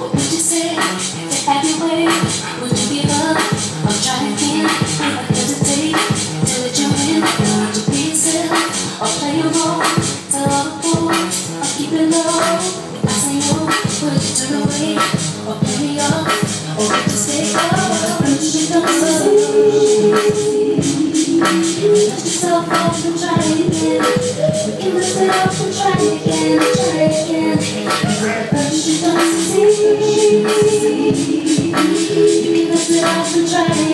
What would you say if I had your way? Would you give up or try again? If I hesitate, do it you win? Would you be yourself or play a role? Tell all the fools or keep it low. If I say no, would you turn away or play me off or would you stay up? Would you become so? Let yourself off and try again. Give yourself and try again. I should